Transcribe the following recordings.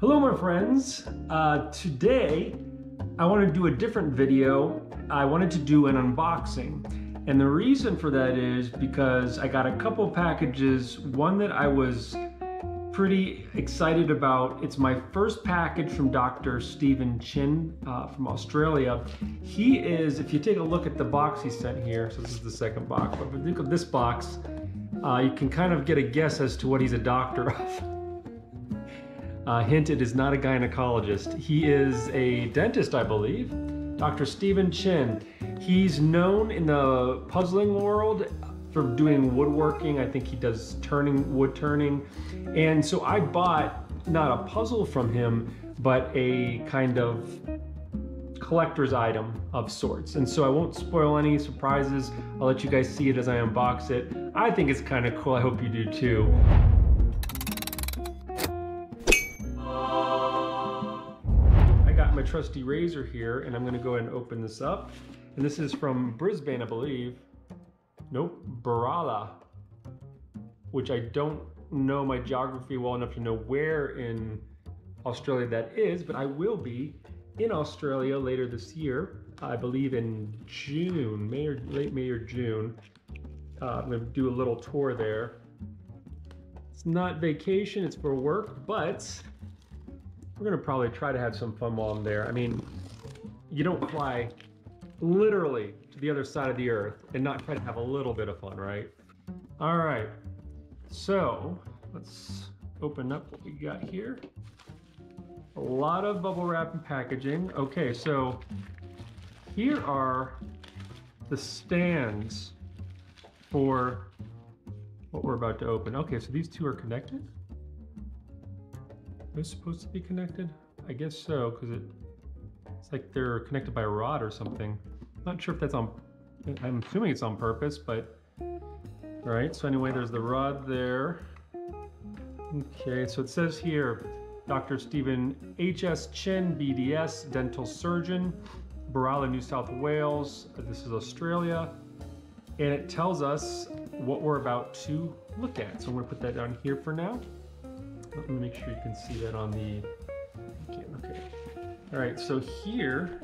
Hello my friends. Uh, today I want to do a different video. I wanted to do an unboxing. And the reason for that is because I got a couple packages, one that I was pretty excited about. It's my first package from Dr. Stephen Chin uh, from Australia. He is, if you take a look at the box he sent here, so this is the second box, but if you look at this box, uh, you can kind of get a guess as to what he's a doctor of. Uh, hint, it is not a gynecologist. He is a dentist, I believe. Dr. Stephen Chin. He's known in the puzzling world for doing woodworking. I think he does turning, wood turning. And so I bought not a puzzle from him, but a kind of collector's item of sorts. And so I won't spoil any surprises. I'll let you guys see it as I unbox it. I think it's kind of cool. I hope you do too. Trusty razor here and I'm gonna go ahead and open this up. And this is from Brisbane, I believe. Nope, Berala, which I don't know my geography well enough to know where in Australia that is, but I will be in Australia later this year. I believe in June, May or late May or June. Uh, I'm gonna do a little tour there. It's not vacation, it's for work, but we're gonna probably try to have some fun while I'm there. I mean, you don't fly literally to the other side of the earth and not try to have a little bit of fun, right? All right, so let's open up what we got here. A lot of bubble wrap and packaging. Okay, so here are the stands for what we're about to open. Okay, so these two are connected? They're supposed to be connected? I guess so, because it, it's like they're connected by a rod or something. I'm Not sure if that's on, I'm assuming it's on purpose, but, all right, so anyway, there's the rod there. Okay, so it says here, Dr. Stephen H.S. Chin, BDS, dental surgeon, Berala, New South Wales. This is Australia. And it tells us what we're about to look at. So I'm gonna put that down here for now. Let me make sure you can see that on the, okay, okay. All right, so here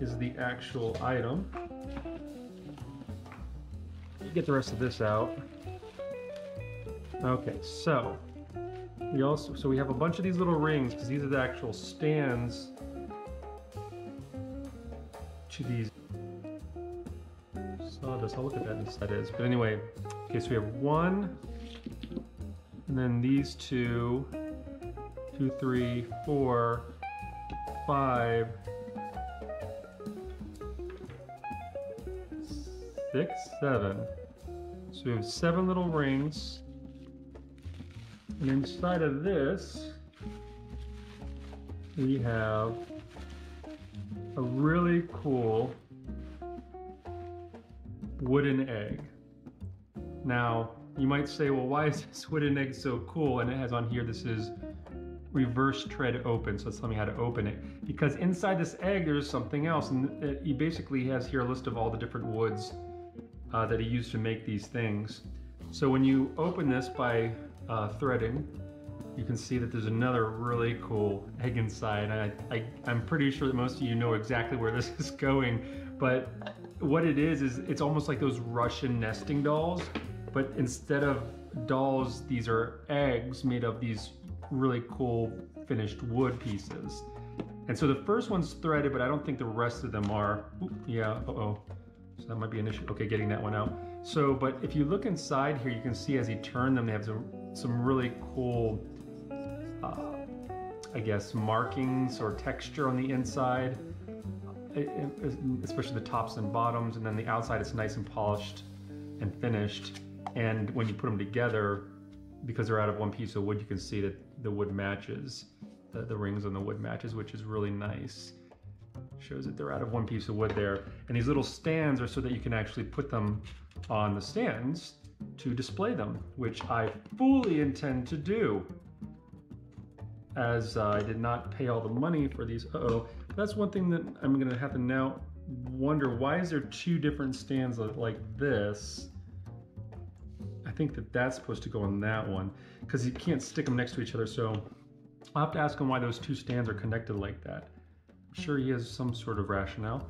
is the actual item. Get the rest of this out. Okay, so we also, so we have a bunch of these little rings because these are the actual stands to these sawdust. I'll look at that inside is. But anyway, okay, so we have one, and then these two, two, three, four, five, six, seven. So we have seven little rings. And inside of this, we have a really cool wooden egg. Now, you might say, well, why is this wooden egg so cool? And it has on here, this is reverse tread open. So it's telling me how to open it. Because inside this egg, there's something else. And it, he basically has here a list of all the different woods uh, that he used to make these things. So when you open this by uh, threading, you can see that there's another really cool egg inside. I, I, I'm pretty sure that most of you know exactly where this is going, but what it is, is it's almost like those Russian nesting dolls but instead of dolls, these are eggs made of these really cool finished wood pieces. And so the first one's threaded, but I don't think the rest of them are. Yeah, uh-oh. So that might be an issue. Okay, getting that one out. So, but if you look inside here, you can see as he turned them, they have some, some really cool, uh, I guess, markings or texture on the inside, especially the tops and bottoms. And then the outside is nice and polished and finished. And when you put them together, because they're out of one piece of wood, you can see that the wood matches, the, the rings on the wood matches, which is really nice. Shows that they're out of one piece of wood there. And these little stands are so that you can actually put them on the stands to display them, which I fully intend to do. As uh, I did not pay all the money for these. Uh oh That's one thing that I'm gonna have to now wonder, why is there two different stands like this? Think that that's supposed to go on that one because you can't stick them next to each other. So I'll have to ask him why those two stands are connected like that. I'm sure he has some sort of rationale.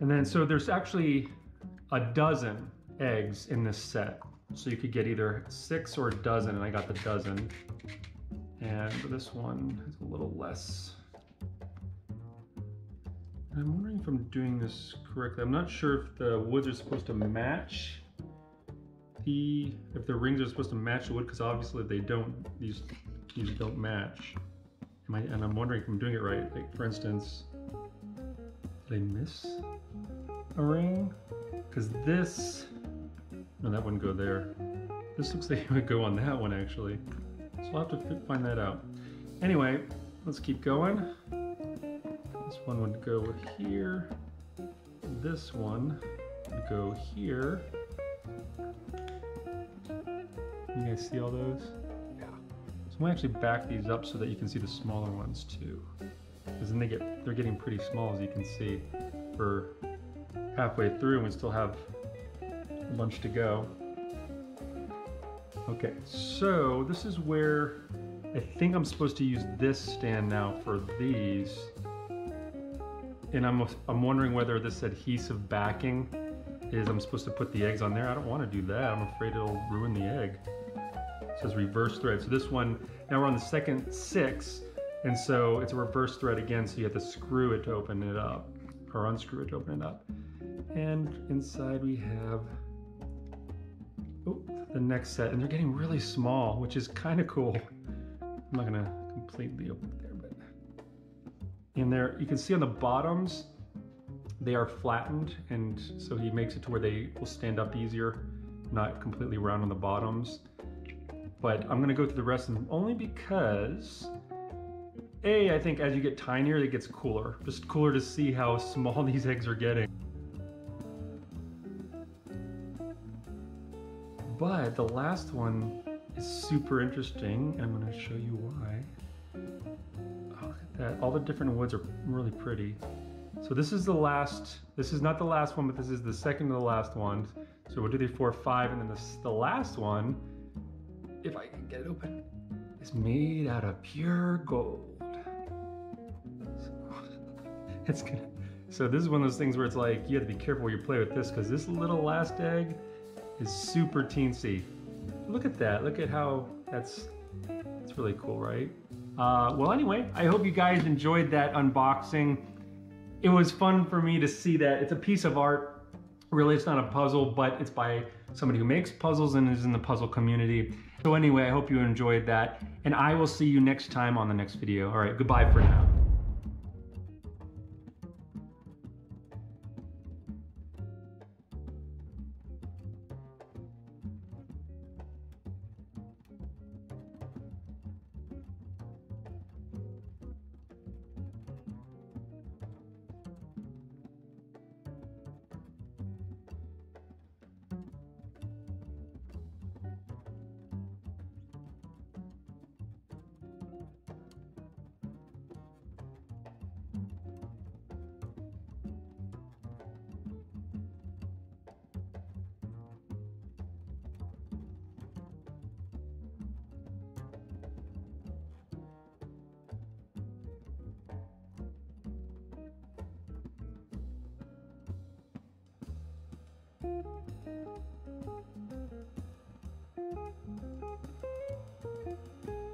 And then, so there's actually a dozen eggs in this set. So you could get either six or a dozen, and I got the dozen. And this one is a little less. I'm wondering if I'm doing this correctly. I'm not sure if the woods are supposed to match the, if the rings are supposed to match the wood, because obviously they don't, these, these don't match. I, and I'm wondering if I'm doing it right. Like for instance, did I miss a ring? Because this, no, that wouldn't go there. This looks like it would go on that one actually. So I'll have to find that out. Anyway, let's keep going. This one would go here. This one would go here. You guys see all those? Yeah. So I'm gonna actually back these up so that you can see the smaller ones too. Because then they get, they're getting pretty small as you can see. We're halfway through and we still have a bunch to go. Okay, so this is where I think I'm supposed to use this stand now for these. And I'm, I'm wondering whether this adhesive backing is I'm supposed to put the eggs on there. I don't want to do that. I'm afraid it'll ruin the egg. It says reverse thread. So this one, now we're on the second six, and so it's a reverse thread again, so you have to screw it to open it up, or unscrew it to open it up. And inside we have oh, the next set, and they're getting really small, which is kind of cool. I'm not gonna completely open it there, but in there, you can see on the bottoms, they are flattened, and so he makes it to where they will stand up easier, not completely round on the bottoms. But I'm gonna go through the rest of them only because a, I think as you get tinier, it gets cooler. Just cooler to see how small these eggs are getting. But the last one is super interesting, and I'm going to show you why. Oh, look at that. All the different woods are really pretty. So this is the last, this is not the last one, but this is the second to the last one. So we'll do the four, five, and then this, the last one, if I can get it open, is made out of pure gold. So, it's gonna, so this is one of those things where it's like, you have to be careful where you play with this, because this little last egg is super teensy. Look at that, look at how that's, that's really cool, right? Uh, well, anyway, I hope you guys enjoyed that unboxing. It was fun for me to see that it's a piece of art. Really, it's not a puzzle, but it's by somebody who makes puzzles and is in the puzzle community. So anyway, I hope you enjoyed that, and I will see you next time on the next video. All right, goodbye for now. Thank you.